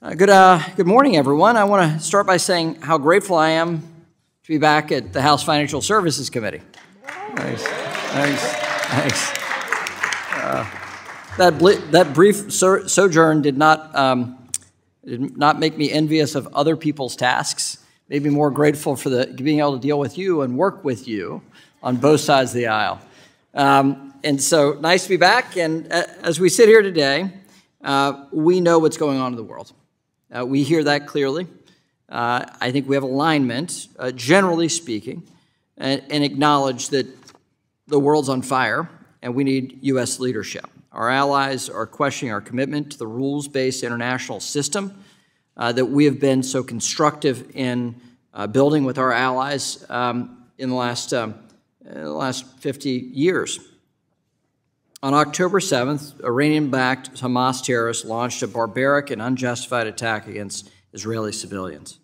Uh, good, uh, good morning, everyone. I want to start by saying how grateful I am to be back at the House Financial Services Committee. Nice, nice, nice. Uh, that, that brief so sojourn did not, um, did not make me envious of other people's tasks. Made me more grateful for the, being able to deal with you and work with you on both sides of the aisle. Um, and so nice to be back. And uh, as we sit here today, uh, we know what's going on in the world. Uh, we hear that clearly. Uh, I think we have alignment, uh, generally speaking, and, and, acknowledge that the world's on fire and we need U.S. leadership. Our allies are questioning our commitment to the rules based international system uh, that we have been so constructive in uh, building with our allies um, in the last, um, in the last 50 years. On October 7th, Iranian backed Hamas terrorists launched a barbaric and unjustified attack against Israeli civilians.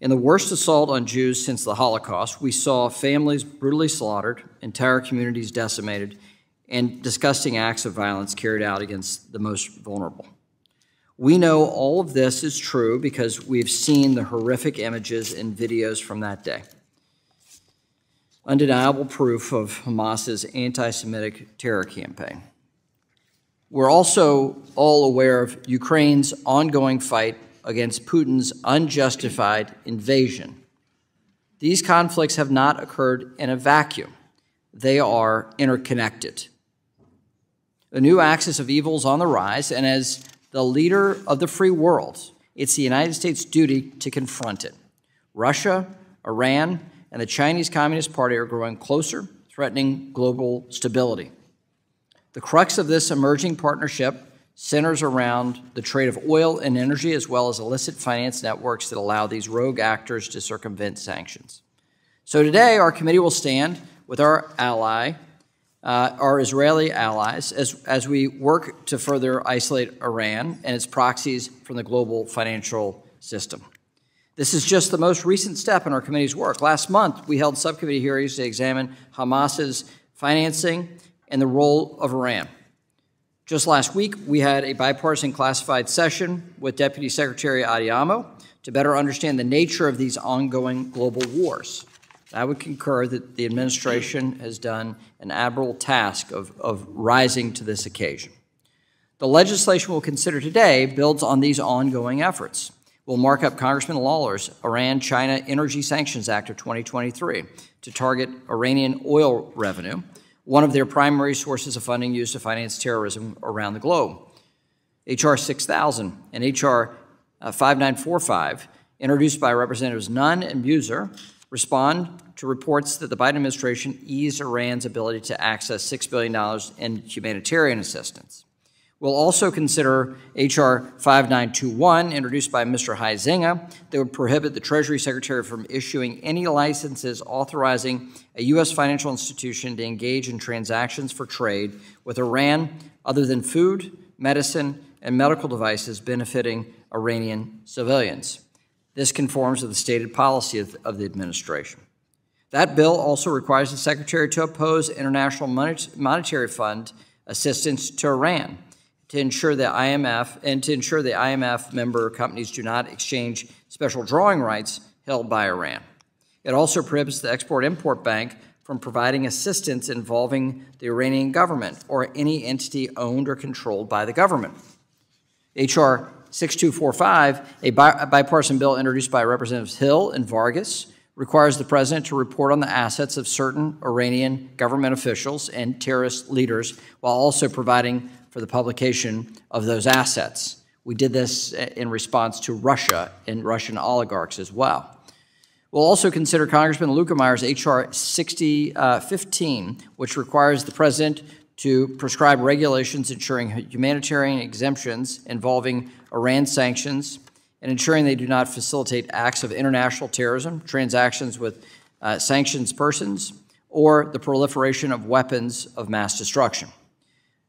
In the worst assault on Jews since the Holocaust, we saw families brutally slaughtered, entire communities decimated, and disgusting acts of violence carried out against the most vulnerable. We know all of this is true because we've seen the horrific images and videos from that day undeniable proof of Hamas's anti Semitic terror campaign. We're also all aware of Ukraine's ongoing fight against Putin's unjustified invasion. These conflicts have not occurred in a vacuum, they are interconnected. A new axis of evil is on the rise, and as the leader of the free world, it's the United States' duty to confront it. Russia, Iran, and the Chinese Communist Party are growing closer, threatening global stability. The crux of this emerging partnership centers around the trade of oil and energy, as well as illicit finance networks that allow these rogue actors to circumvent sanctions. So today, our committee will stand with our ally, uh, our Israeli allies, as, as we work to further isolate Iran and its proxies from the global financial system. This is just the most recent step in our committee's work. Last month, we held subcommittee hearings to examine Hamas's financing and the role of Iran. Just last week, we had a bipartisan classified session with Deputy Secretary Adeyemo to better understand the nature of these ongoing global wars. I would concur that the administration has done an admirable task of, of rising to this occasion. The legislation we'll consider today builds on these ongoing efforts will mark up Congressman Lawler's Iran China Energy Sanctions Act of 2023 to target Iranian oil revenue, one of their primary sources of funding used to finance terrorism around the globe. H.R. 6000 and H.R. Uh, 5945, introduced by Representatives Nunn and Meuser, respond to reports that the Biden administration eased Iran's ability to access $6 billion in humanitarian assistance. We'll also consider H.R. 5921, introduced by Mr. Huizenga, that would prohibit the Treasury Secretary from issuing any licenses authorizing a U.S. financial institution to engage in transactions for trade with Iran other than food, medicine, and medical devices benefiting Iranian civilians. This conforms to the stated policy of, of the administration. That bill also requires the Secretary to oppose International Monetary Fund assistance to Iran to ensure that IMF and to ensure the IMF member companies do not exchange special drawing rights held by Iran. It also prohibits the Export Import Bank from providing assistance involving the Iranian government or any entity owned or controlled by the government. H.R. 6245, a, bipartisan bill introduced by Representatives Hill and Vargas, requires the president to report on the assets of certain Iranian government officials and terrorist leaders while also providing for the publication of those assets. We did this in response to Russia and Russian oligarchs as well. We'll also consider Congressman Luetkemeyer's H.R. 6015, which requires the president to prescribe regulations ensuring humanitarian exemptions involving Iran sanctions and ensuring they do not facilitate acts of international terrorism, transactions with uh, sanctions persons, or the proliferation of weapons of mass destruction.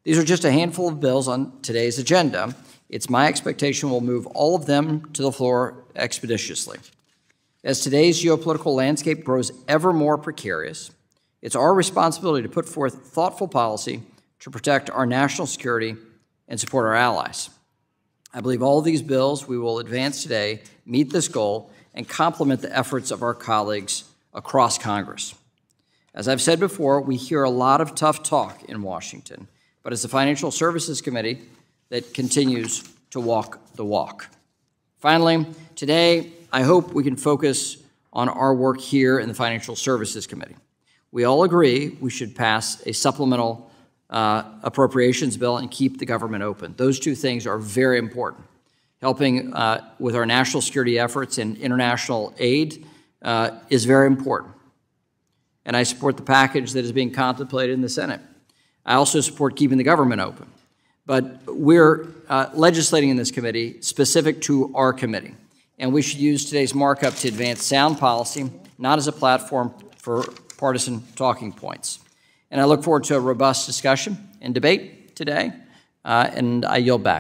These are just a handful of bills on today's agenda. It's my expectation we'll move all of them to the floor expeditiously. As today's geopolitical landscape grows ever more precarious, it's our responsibility to put forth thoughtful policy to protect our national security and support our allies. I believe all these bills we will advance today meet this goal and complement the efforts of our colleagues across Congress. As I've said before, we hear a lot of tough talk in Washington, but it's the Financial Services Committee that continues to walk the walk. Finally, today, I hope we can focus on our work here in the Financial Services Committee. We all agree we should pass a supplemental uh, appropriations bill and keep the government open. Those two things are very important. Helping uh, with our national security efforts and international aid uh, is very important. And I support the package that is being contemplated in the Senate. I also support keeping the government open. But we're uh, legislating in this committee specific to our committee. And we should use today's markup to advance sound policy, not as a platform for partisan talking points. And I look forward to a robust discussion and debate today, uh, and I yield back.